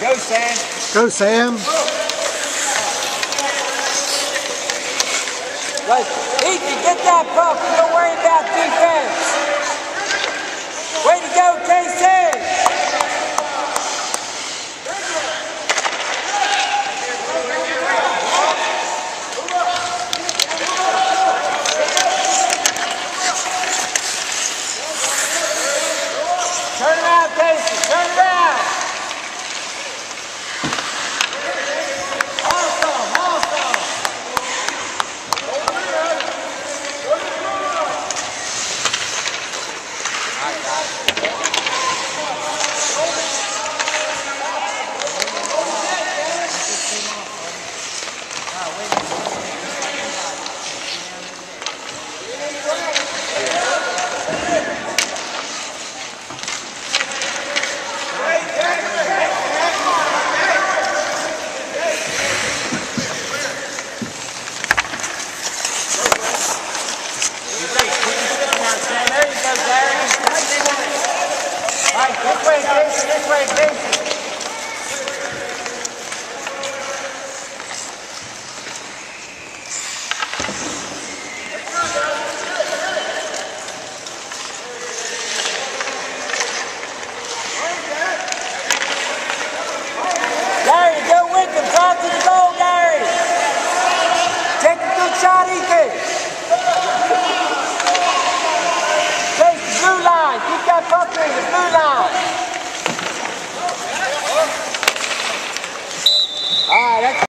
Go, Sam. Go, Sam. Right. Ethan, get that puck. Don't worry about defense. Sciariche!